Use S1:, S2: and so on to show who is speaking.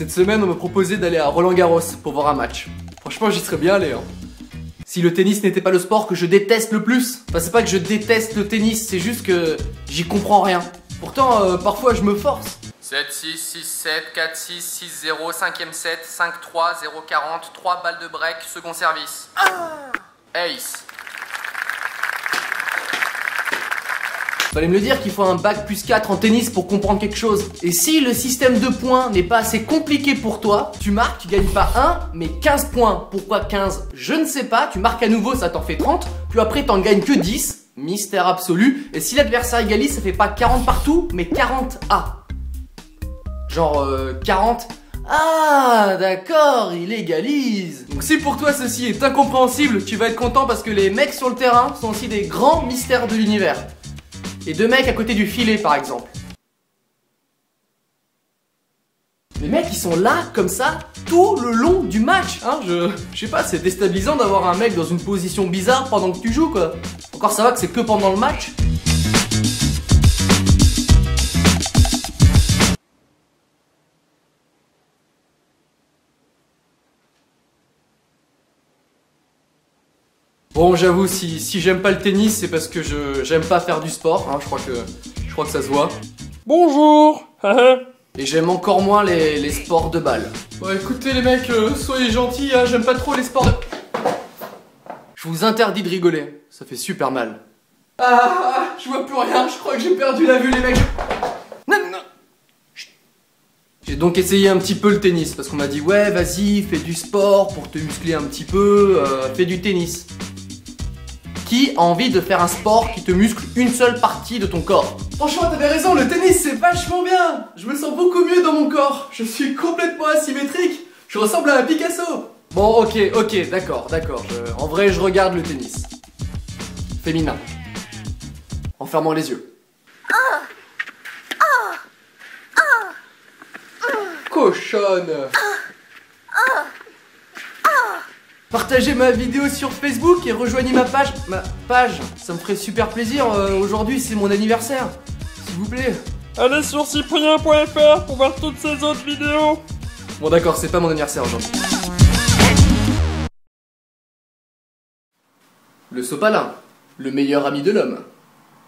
S1: Cette semaine, on me proposait d'aller à Roland Garros pour voir un match. Franchement, j'y serais bien allé. Hein. Si le tennis n'était pas le sport que je déteste le plus, enfin c'est pas que je déteste le tennis, c'est juste que j'y comprends rien. Pourtant, euh, parfois je me force.
S2: 7, 6, 6, 7, 4, 6, 6, 0, 5ème 7, 5, 3, 0, 40, 3 balles de break, second service. Ace.
S1: Fallait me le dire qu'il faut un bac plus 4 en tennis pour comprendre quelque chose. Et si le système de points n'est pas assez compliqué pour toi, tu marques, tu gagnes pas 1, mais 15 points. Pourquoi 15 Je ne sais pas, tu marques à nouveau, ça t'en fait 30, puis après t'en gagnes que 10, mystère absolu. Et si l'adversaire égalise, ça fait pas 40 partout, mais 40 A. Genre euh, 40 ah, d'accord, il égalise. Donc si pour toi ceci est incompréhensible, tu vas être content parce que les mecs sur le terrain sont aussi des grands mystères de l'univers et deux mecs à côté du filet par exemple. Les mecs ils sont là comme ça tout le long du match, hein, je, je sais pas, c'est déstabilisant d'avoir un mec dans une position bizarre pendant que tu joues quoi. Encore ça va que c'est que pendant le match. Bon, j'avoue, si, si j'aime pas le tennis, c'est parce que je j'aime pas faire du sport. Hein, je crois que je crois que ça se voit.
S3: Bonjour
S1: Et j'aime encore moins les, les, sports de balle. Bon, écoutez les mecs, euh, soyez gentils, hein, j'aime pas trop les sports de... Je vous interdis de rigoler, ça fait super mal. Ah, je vois plus rien, je crois que j'ai perdu la vue les mecs. Non, non. J'ai donc essayé un petit peu le tennis parce qu'on m'a dit ouais vas-y fais du sport pour te muscler un petit peu, euh, fais du tennis. Qui a envie de faire un sport qui te muscle une seule partie de ton corps. Franchement, t'avais raison, le tennis c'est vachement bien. Je me sens beaucoup mieux dans mon corps, je suis complètement asymétrique, je ressemble à un Picasso. Bon, ok, ok, d'accord, d'accord, en vrai je regarde le tennis. Féminin. En fermant les yeux. Cochonne Partagez ma vidéo sur Facebook et rejoignez ma page. Ma page, ça me ferait super plaisir. Euh, aujourd'hui, c'est mon anniversaire. S'il vous plaît.
S3: Allez sur cyprien.fr pour voir toutes ces autres vidéos.
S1: Bon, d'accord, c'est pas mon anniversaire aujourd'hui. Le sopalin, le meilleur ami de l'homme.